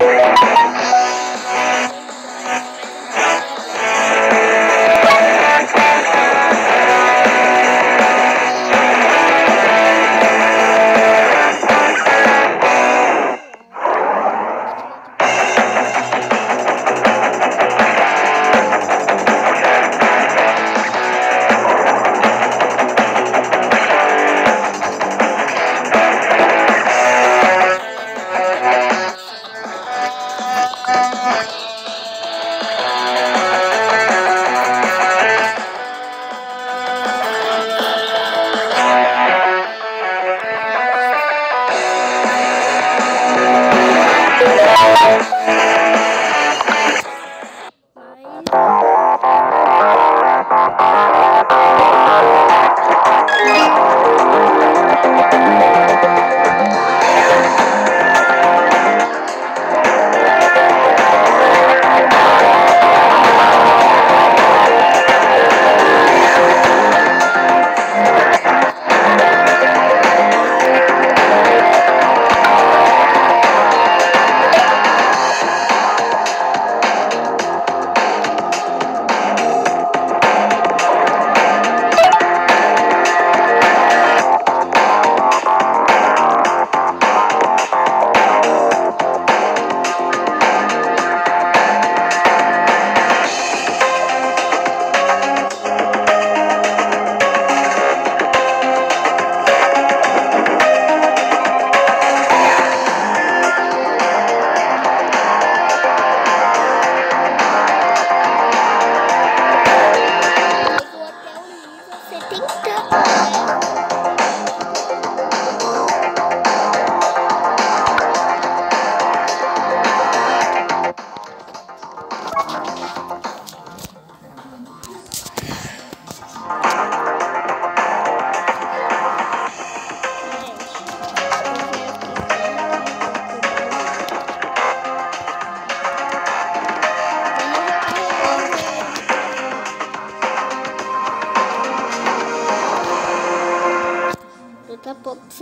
Yeah.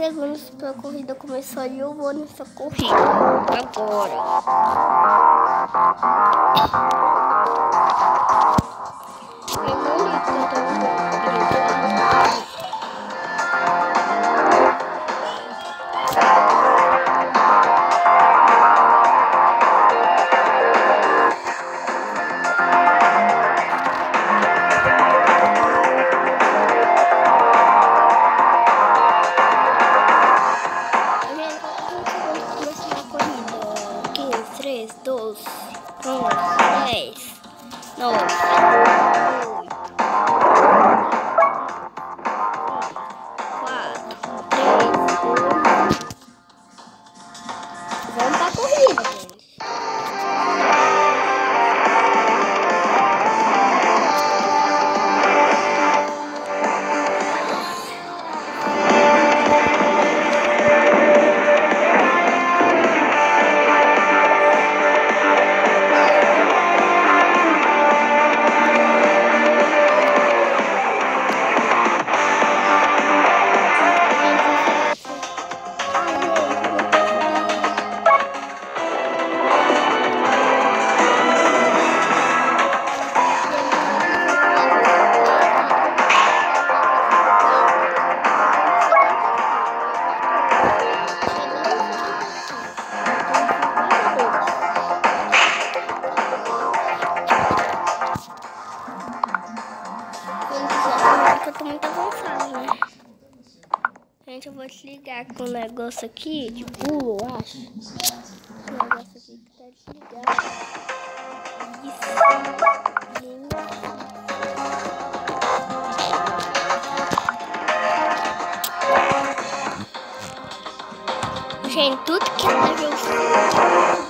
Segundos para corrida começar e eu vou nessa corrida. Agora. No. Negócio aqui de pulo, eu acho. Esse negócio aqui que tá desligado. Isso. Gente. Gente, tudo que é level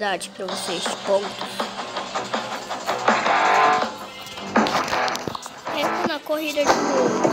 de velocidade para vocês, pontos. Entra na corrida de novo.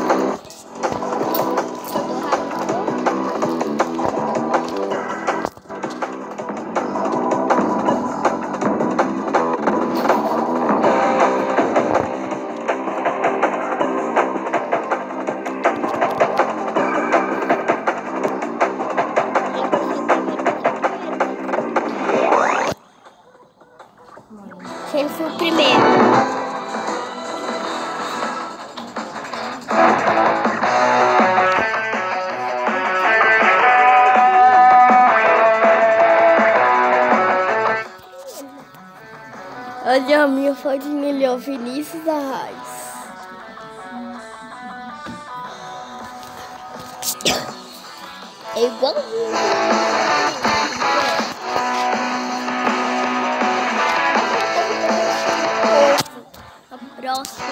Olha a minha foto de melhor, Vinícius Arraes. É igualzinho. Próxima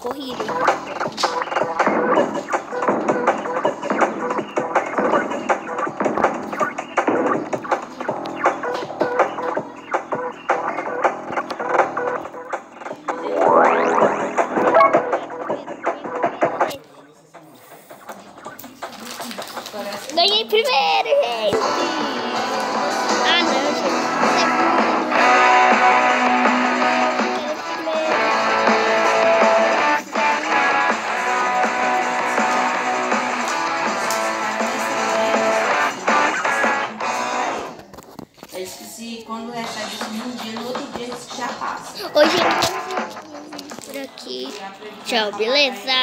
corrida, beleza?